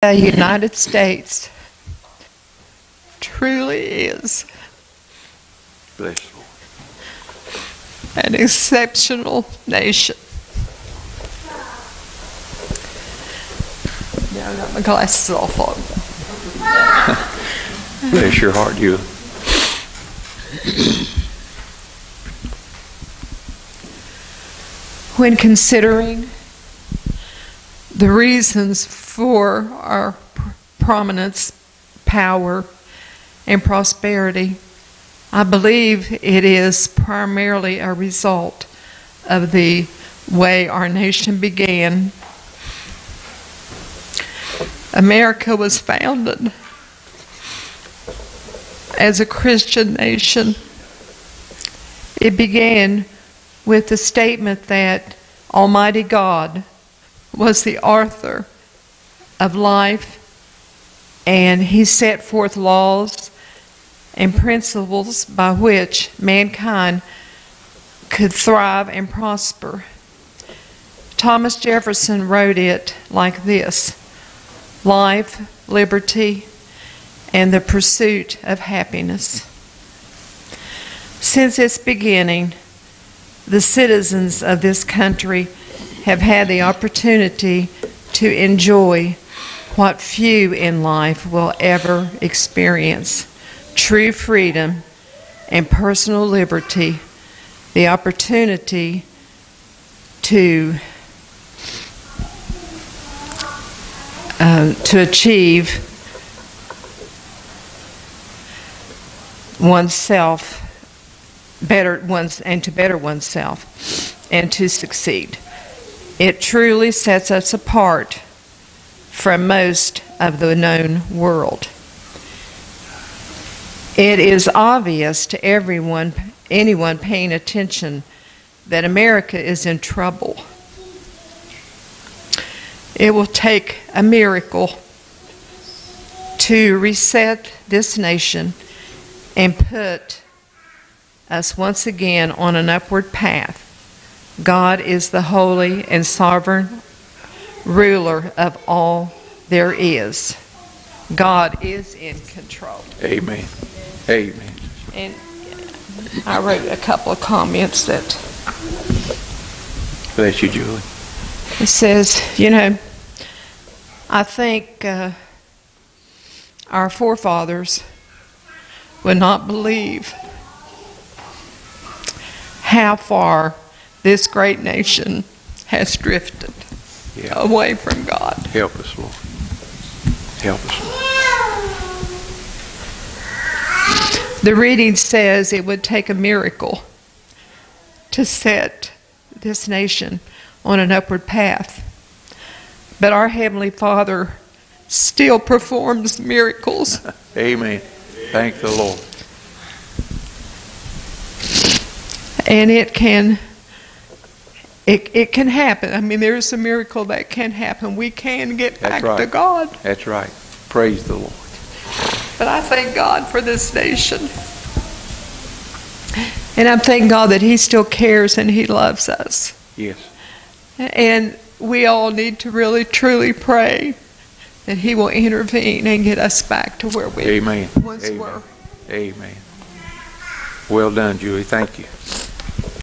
The United States truly is an exceptional nation. Yeah, I got my glasses off on. Bless your heart, you. When considering the reasons for our prominence, power, and prosperity, I believe it is primarily a result of the way our nation began. America was founded as a Christian nation. It began with the statement that Almighty God was the author of life and he set forth laws and principles by which mankind could thrive and prosper. Thomas Jefferson wrote it like this life, liberty, and the pursuit of happiness. Since its beginning, the citizens of this country have had the opportunity to enjoy what few in life will ever experience true freedom and personal liberty, the opportunity to uh, to achieve oneself better ones and to better oneself and to succeed. It truly sets us apart from most of the known world. It is obvious to everyone, anyone paying attention, that America is in trouble. It will take a miracle to reset this nation and put us once again on an upward path. God is the holy and sovereign ruler of all there is. God is in control. Amen. Amen. And I wrote a couple of comments that Bless you, Julie. it says, you know, I think uh, our forefathers would not believe how far this great nation has drifted Yeah. away from God. Help us, Lord. Help us, Lord. The reading says it would take a miracle to set this nation on an upward path. But our Heavenly Father still performs miracles. Amen. Thank the Lord. and it can it, it can happen. I mean, there's a miracle that can happen. We can get That's back right. to God. That's right. Praise the Lord. But I thank God for this nation. And I thank God that He still cares and He loves us. Yes. And we all need to really, truly pray that He will intervene and get us back to where we Amen. once Amen. were. Amen. Well done, Julie. Thank you.